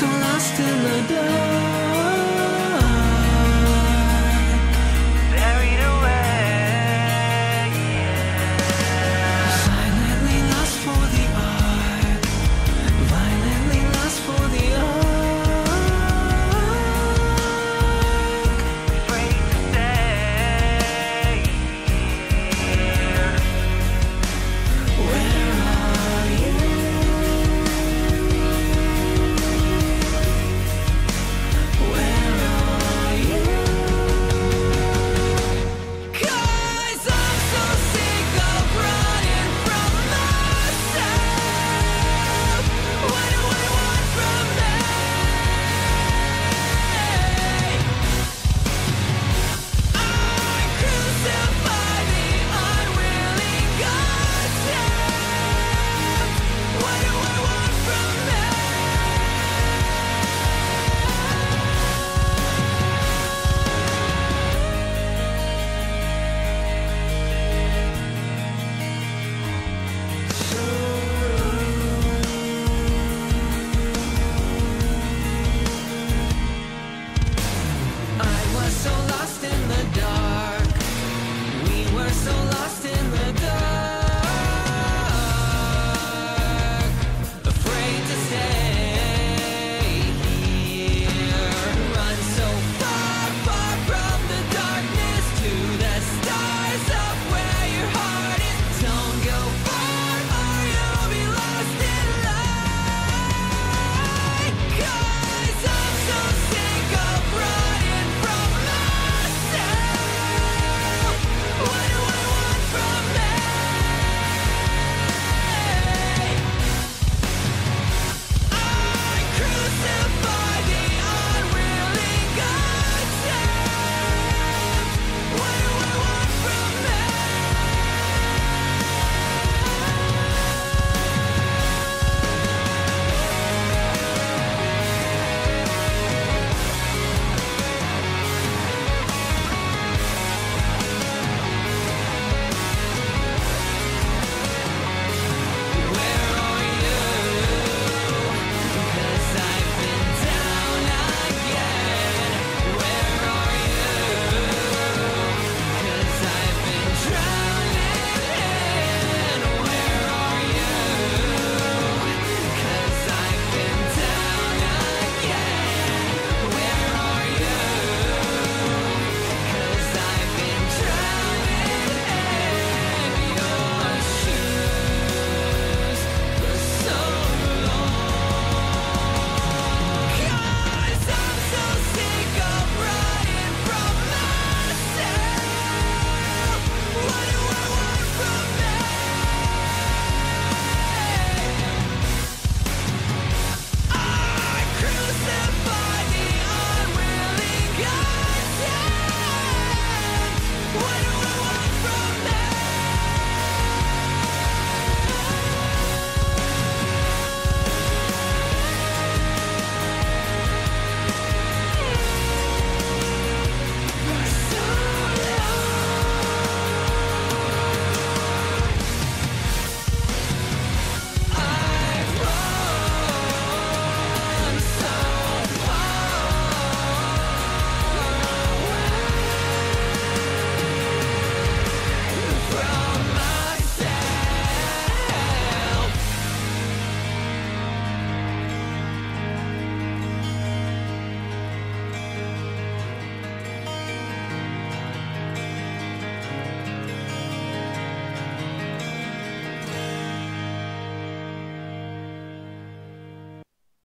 so lost in the dark.